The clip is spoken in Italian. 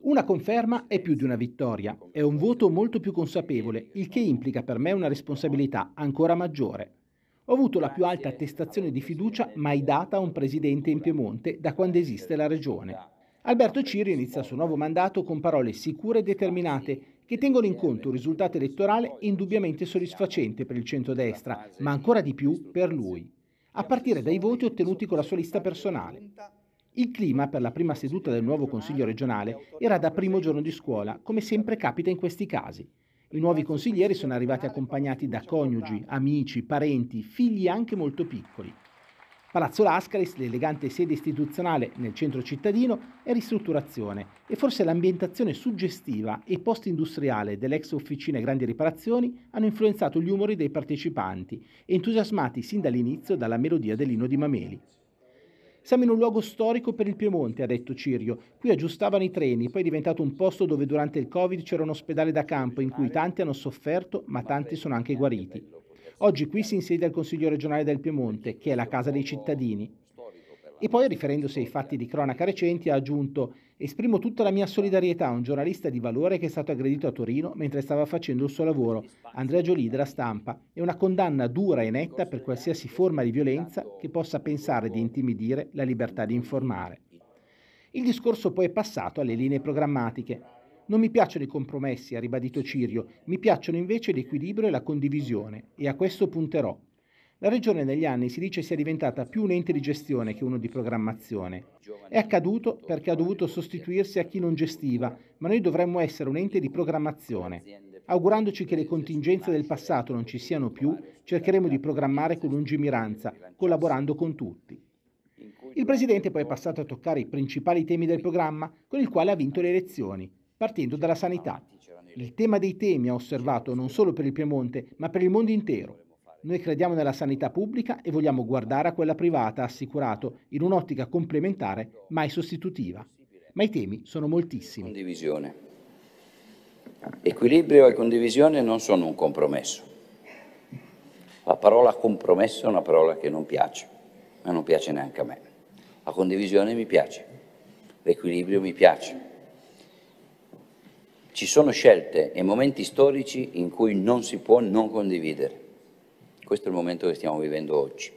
Una conferma è più di una vittoria, è un voto molto più consapevole, il che implica per me una responsabilità ancora maggiore. Ho avuto la più alta attestazione di fiducia mai data a un presidente in Piemonte da quando esiste la regione. Alberto Cirio inizia il suo nuovo mandato con parole sicure e determinate che tengono in conto un risultato elettorale indubbiamente soddisfacente per il centrodestra, ma ancora di più per lui, a partire dai voti ottenuti con la sua lista personale. Il clima per la prima seduta del nuovo Consiglio regionale era da primo giorno di scuola, come sempre capita in questi casi. I nuovi consiglieri sono arrivati accompagnati da coniugi, amici, parenti, figli anche molto piccoli. Palazzo Lascaris, l'elegante sede istituzionale nel centro cittadino, è ristrutturazione e forse l'ambientazione suggestiva e post-industriale dell'ex officina Grandi Riparazioni hanno influenzato gli umori dei partecipanti, entusiasmati sin dall'inizio dalla melodia dell'inno di Mameli. Siamo in un luogo storico per il Piemonte, ha detto Cirio. Qui aggiustavano i treni, poi è diventato un posto dove durante il Covid c'era un ospedale da campo in cui tanti hanno sofferto, ma tanti sono anche guariti. Oggi qui si insiede il Consiglio regionale del Piemonte, che è la casa dei cittadini. E poi, riferendosi ai fatti di cronaca recenti, ha aggiunto Esprimo tutta la mia solidarietà a un giornalista di valore che è stato aggredito a Torino mentre stava facendo il suo lavoro, Andrea Giolì della stampa, e una condanna dura e netta per qualsiasi forma di violenza che possa pensare di intimidire la libertà di informare. Il discorso poi è passato alle linee programmatiche. Non mi piacciono i compromessi, ha ribadito Cirio, mi piacciono invece l'equilibrio e la condivisione, e a questo punterò. La regione negli anni si dice sia diventata più un ente di gestione che uno di programmazione. È accaduto perché ha dovuto sostituirsi a chi non gestiva, ma noi dovremmo essere un ente di programmazione. Augurandoci che le contingenze del passato non ci siano più, cercheremo di programmare con lungimiranza, collaborando con tutti. Il Presidente poi è passato a toccare i principali temi del programma, con il quale ha vinto le elezioni, partendo dalla sanità. Il tema dei temi ha osservato non solo per il Piemonte, ma per il mondo intero. Noi crediamo nella sanità pubblica e vogliamo guardare a quella privata, assicurato, in un'ottica complementare, mai sostitutiva. Ma i temi sono moltissimi. Condivisione. Equilibrio e condivisione non sono un compromesso. La parola compromesso è una parola che non piace, ma non piace neanche a me. La condivisione mi piace, l'equilibrio mi piace. Ci sono scelte e momenti storici in cui non si può non condividere. Questo è il momento che stiamo vivendo oggi.